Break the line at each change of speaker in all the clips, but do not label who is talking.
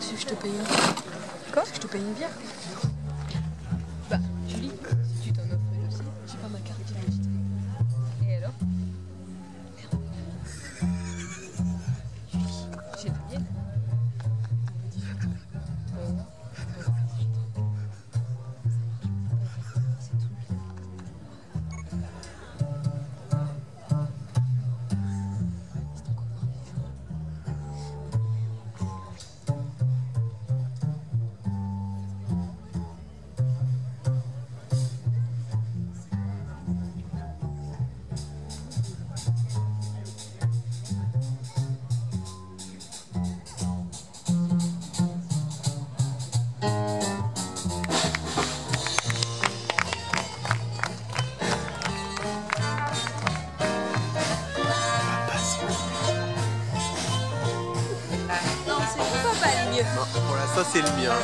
Si je te paye une bière.
Quoi?
Si je te paye une bière. Hein. Voilà,
ça c'est le
mien.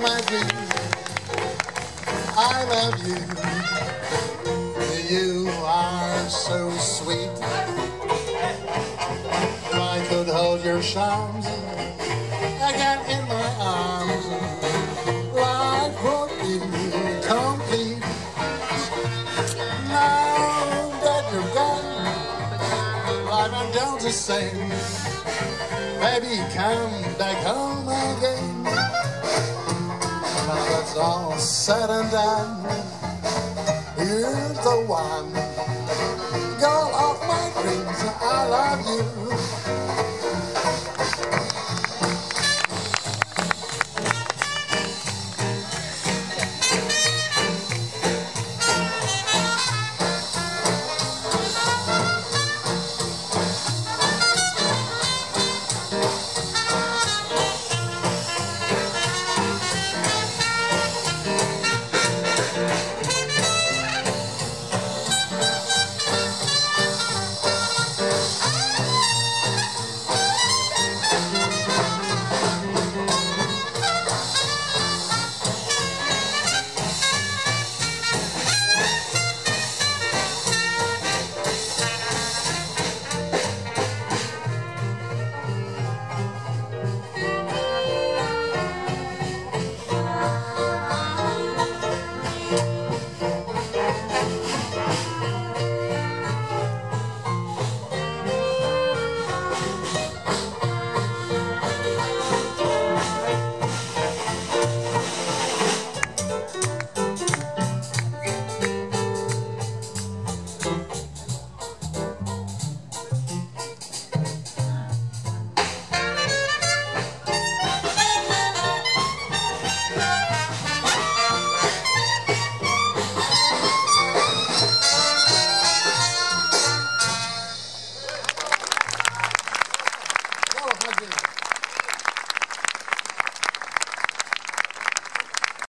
My dreams, I love you. You are so sweet. If I could hold your charms again in my arms, life would be complete. Now that you're gone, life the same. Baby, come back home again. All said and done. You're the one. Girl of my dreams, I love you.